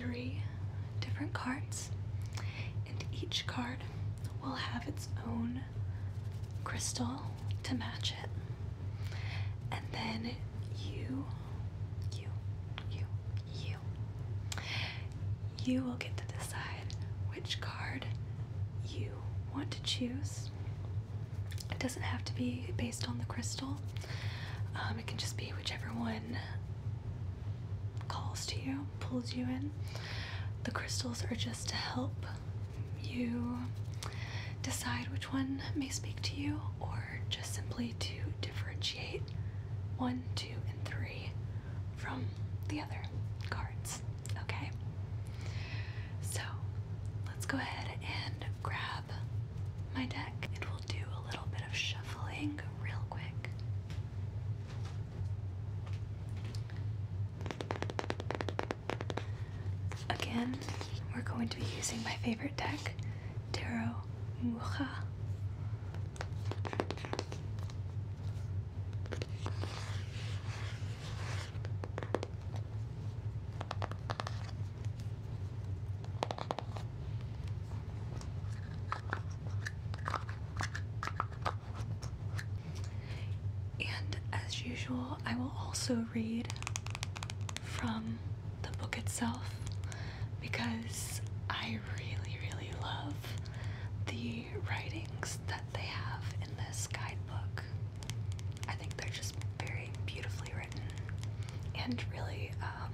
three different cards, and each card will have its own crystal to match it. And then you, you, you, you, you will get to decide which card you want to choose. It doesn't have to be based on the crystal. Um, it can just be whichever one calls to you, pulls you in. The crystals are just to help you decide which one may speak to you, or just simply to differentiate one, two, and three from the other cards. Okay? So let's go ahead and grab my deck and we'll do a little bit of shuffling real quick. Again, we're going to be using deck, Tarot Mucha. And as usual, I will also read from the book itself because I the writings that they have in this guidebook. I think they're just very beautifully written and really um,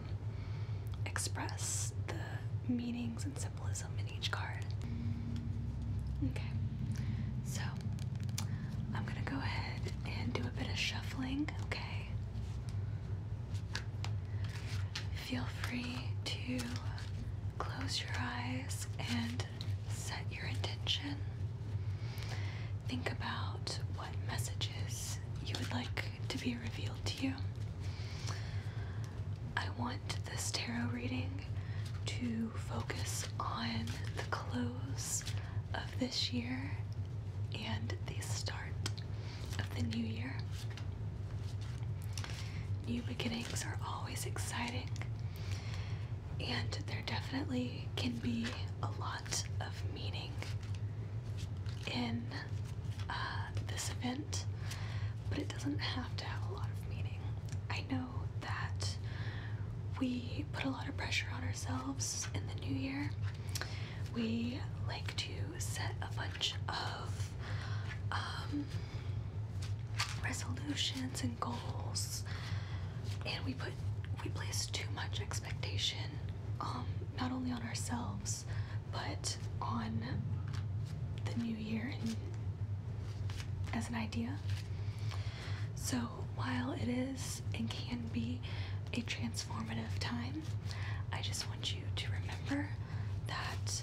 express the meanings and symbolism in each card. Okay, so I'm gonna go ahead and do a bit of shuffling, okay? Feel free to close your eyes and set your intention. Think about what messages you would like to be revealed to you. I want this tarot reading to focus on the close of this year and the start of the new year. New beginnings are always exciting, and there definitely can be a lot of meaning in uh, this event, but it doesn't have to have a lot of meaning. I know that we put a lot of pressure on ourselves in the new year. We like to set a bunch of um, resolutions and goals, and we put we place too much expectation, um, not only on ourselves but on the new year and as an idea. So while it is and can be a transformative time, I just want you to remember that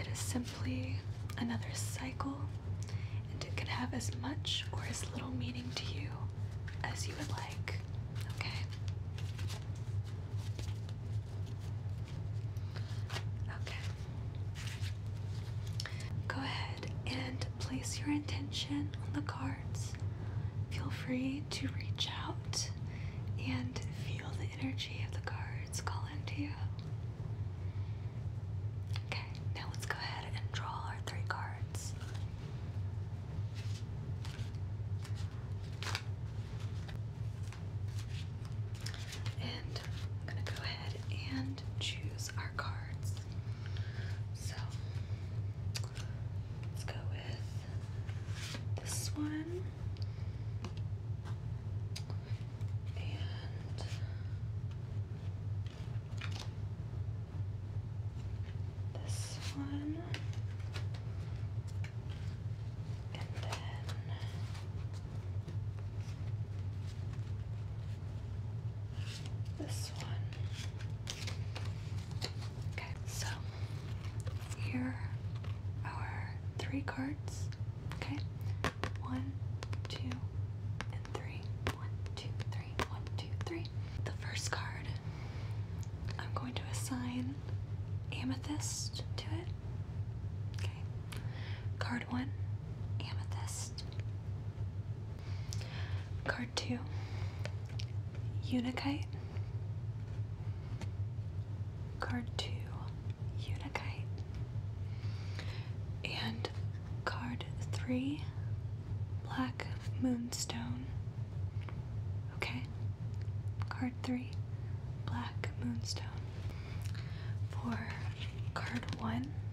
it is simply another cycle and it can have as much or as little meaning to you as you would like. Okay? Okay. Go ahead and place your intention on the cards. Feel free to one. And then this one. Okay, so here are three cards. Okay, one, two, and three. One, two, three, one, two, three. The first card I'm going to assign Amethyst Card 1 Amethyst. Card two, Unakite. Card two, Unakite. And card three, Black Moonstone. Okay? Card three, Black Moonstone. For card one, that had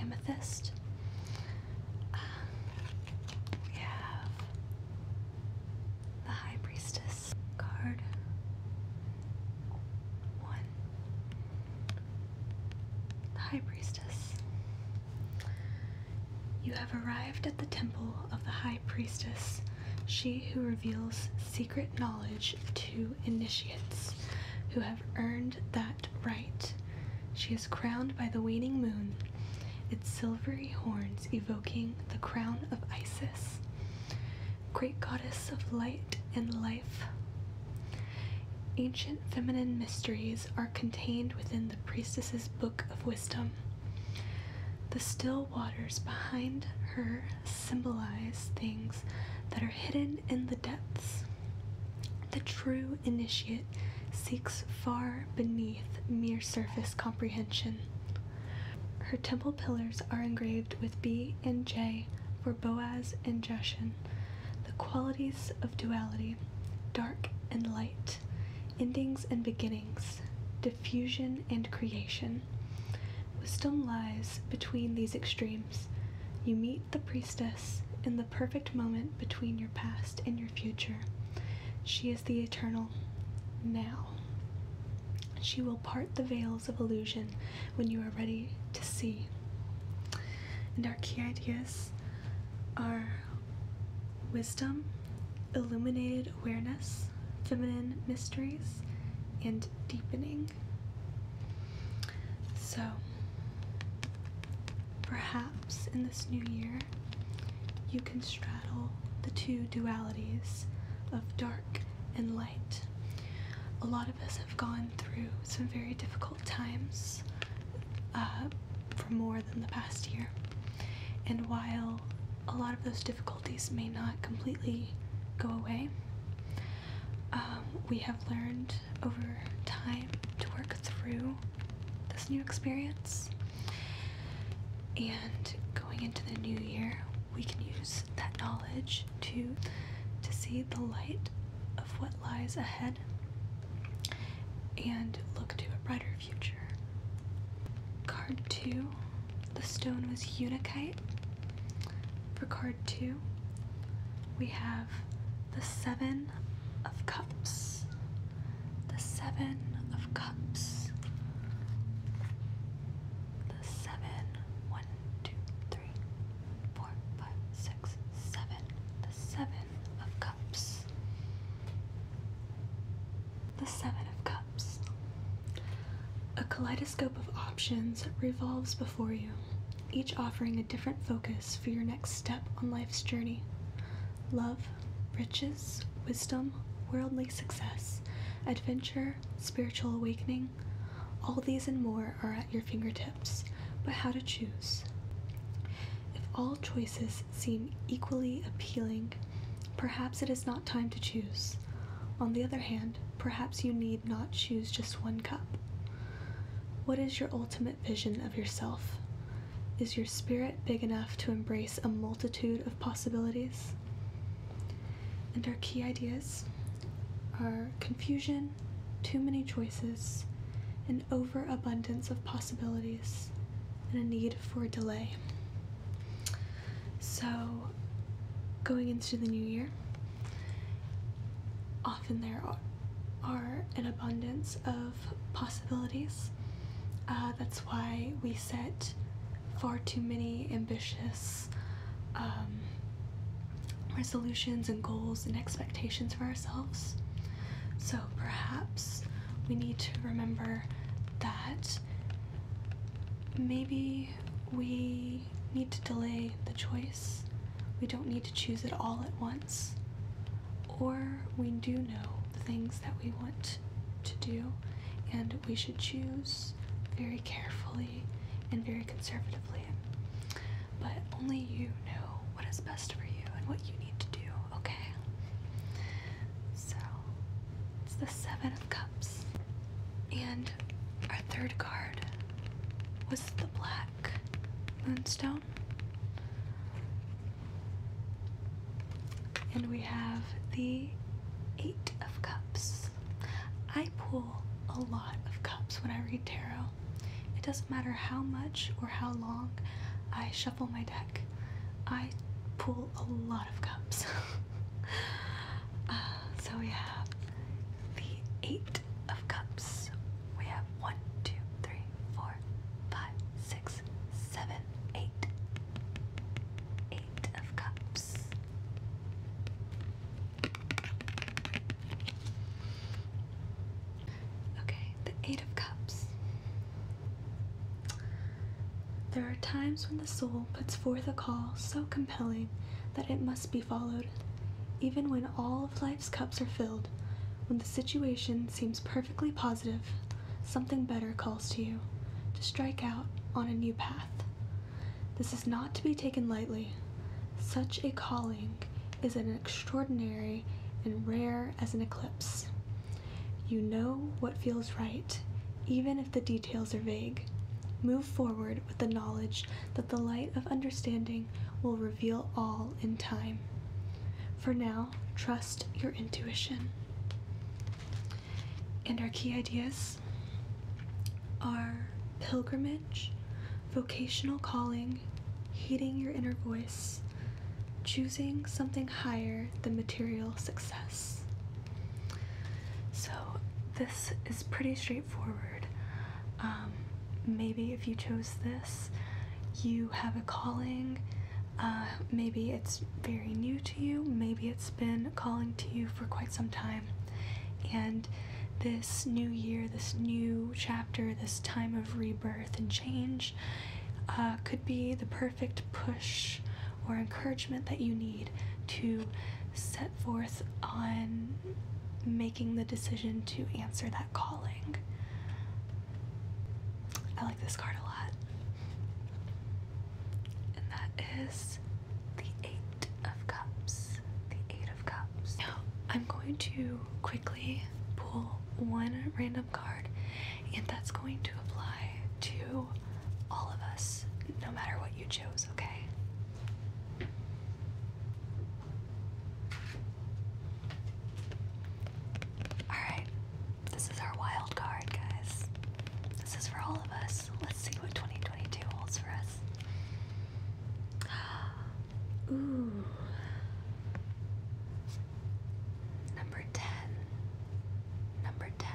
Amethyst, uh, we have the High Priestess card. One. The High Priestess. You have arrived at the temple of the High Priestess, she who reveals secret knowledge to initiates who have earned that right. She is crowned by the waning moon, its silvery horns evoking the crown of Isis, great goddess of light and life. Ancient feminine mysteries are contained within the priestess's book of wisdom. The still waters behind her symbolize things that are hidden in the depths. The true initiate seeks far beneath mere surface comprehension. Her temple pillars are engraved with B and J for Boaz and Jeshurun, the qualities of duality, dark and light, endings and beginnings, diffusion and creation. Wisdom lies between these extremes. You meet the priestess in the perfect moment between your past and your future. She is the eternal now. She will part the veils of illusion when you are ready to see. And our key ideas are wisdom, illuminated awareness, feminine mysteries, and deepening. So, perhaps in this new year, you can straddle the two dualities of dark and light. A lot of us have gone through some very difficult times uh, for more than the past year. And while a lot of those difficulties may not completely go away, um, we have learned over time to work through this new experience. And going into the new year, we can use that knowledge to to see the light of what lies ahead and look to a brighter future. Card 2, the stone was Unakite. For card 2, we have the Seven of Cups. The Seven of Cups. The Seven. One, two, three, four, five, six, seven. The Seven of Cups. The Seven of kaleidoscope of options revolves before you, each offering a different focus for your next step on life's journey. Love, riches, wisdom, worldly success, adventure, spiritual awakening, all these and more are at your fingertips, but how to choose? If all choices seem equally appealing, perhaps it is not time to choose. On the other hand, perhaps you need not choose just one cup. What is your ultimate vision of yourself? Is your spirit big enough to embrace a multitude of possibilities? And our key ideas are confusion, too many choices, an overabundance of possibilities, and a need for delay. So, going into the new year, often there are, an abundance of possibilities. Uh, that's why we set far too many ambitious um, resolutions and goals and expectations for ourselves. So perhaps we need to remember that maybe we need to delay the choice. We don't need to choose it all at once. Or we do know the things that we want to do, and we should choose very carefully and very conservatively. but only you know what is best for you and what you need to do, okay? So, it's the Seven of Cups. And our third card was the Black Moonstone. And we have the Eight of Cups. I pull a lot when I read tarot. It doesn't matter how much or how long I shuffle my deck, I pull a lot of cups. uh, so we have the Eight of Cups. We have one, two, three, four, five, six, seven, eight. Eight of Cups. Okay, the Eight of Cups. There are times when the soul puts forth a call so compelling that it must be followed, even when all of life's cups are filled. When the situation seems perfectly positive, something better calls to you to strike out on a new path. This is not to be taken lightly. Such a calling is an extraordinary and rare as an eclipse. You know what feels right, even if the details are vague. Move forward with the knowledge that the light of understanding will reveal all in time. For now, trust your intuition. And our key ideas are pilgrimage, vocational calling, heeding your inner voice, choosing something higher than material success. So, this is pretty straightforward. Um, maybe if you chose this, you have a calling. Uh, maybe it's very new to you, maybe it's been calling to you for quite some time. And this new year, this new chapter, this time of rebirth and change uh, could be the perfect push or encouragement that you need to set forth on making the decision to answer that calling. I like this card a lot. And that is the Eight of Cups. The Eight of Cups. Now, I'm going to quickly pull one random card, and that's going to apply to all of us, no matter what you chose, okay? Alright, this is our wild card, guys. This is for all of us. Let's see what 2022 holds for us. Ooh. Number 10. Number 10.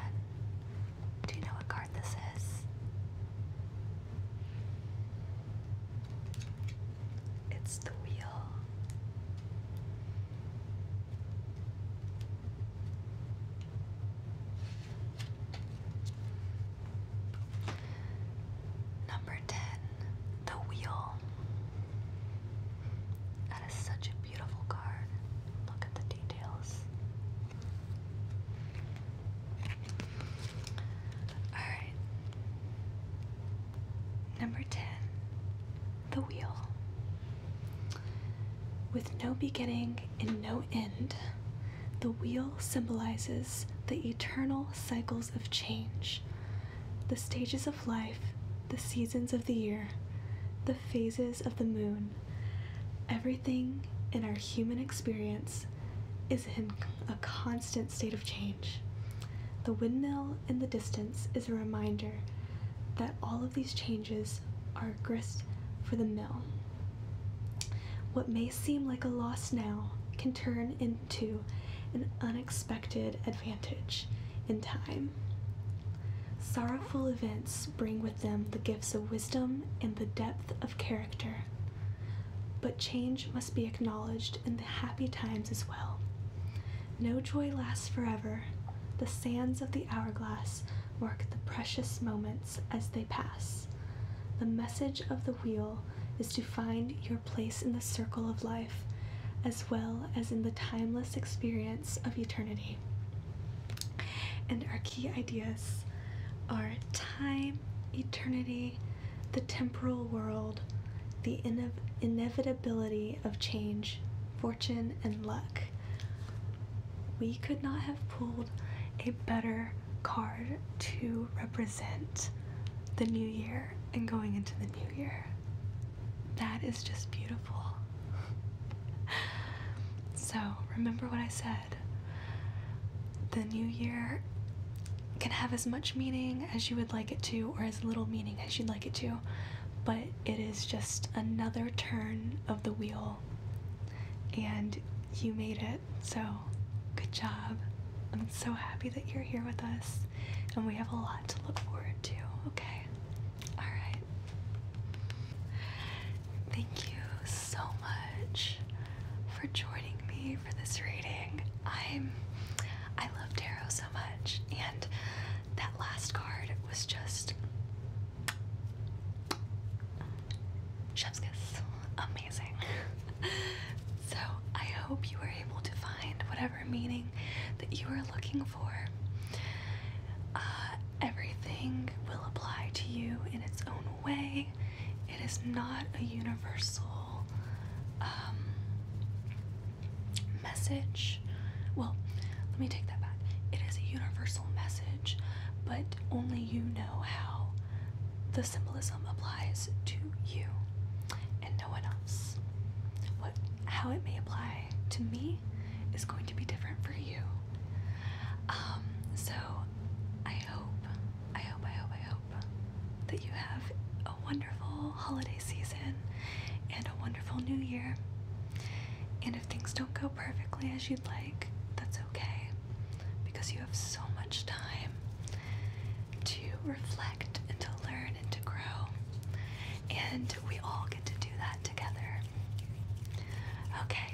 Do you know what card this is? It's the wheel. Number 10, the wheel. That is such a beautiful card. Look at the details. Alright. Number 10, the wheel. With no beginning and no end, the wheel symbolizes the eternal cycles of change, the stages of life, the seasons of the year, the phases of the moon. Everything in our human experience is in a constant state of change. The windmill in the distance is a reminder that all of these changes are grist for the mill. What may seem like a loss now can turn into an unexpected advantage in time. Sorrowful events bring with them the gifts of wisdom and the depth of character. But change must be acknowledged in the happy times as well. No joy lasts forever. The sands of the hourglass mark the precious moments as they pass. The message of the wheel is to find your place in the circle of life as well as in the timeless experience of eternity. And our key ideas are time, eternity, the temporal world, the in inev- inevitability of change, fortune, and luck. We could not have pulled a better card to represent the new year and going into the new year. That is just beautiful. So, remember what I said. The new year can have as much meaning as you would like it to, or as little meaning as you'd like it to, but it is just another turn of the wheel. And you made it, so good job. I'm so happy that you're here with us, and we have a lot to look forward to, okay? Alright. Thank you so much for joining me for this reading. I'm I love tarot so much and that last card was just chef's kiss. Amazing. so I hope you were able to find whatever meaning that you are looking for. Uh, everything will apply to you in its own way. It is not a universal um, message. Well, let me take that back. It is a universal message, but only you know how the symbolism applies to you and no one else. What how it may apply to me is going to be different for you. Um, so I hope, I hope, I hope, I hope that you have a wonderful holiday season and a wonderful new year. And if things don't go perfectly as you'd like, that's okay because you have so much time to reflect and to learn and to grow. And we all get to do that together. Okay,